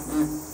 Mm-hmm.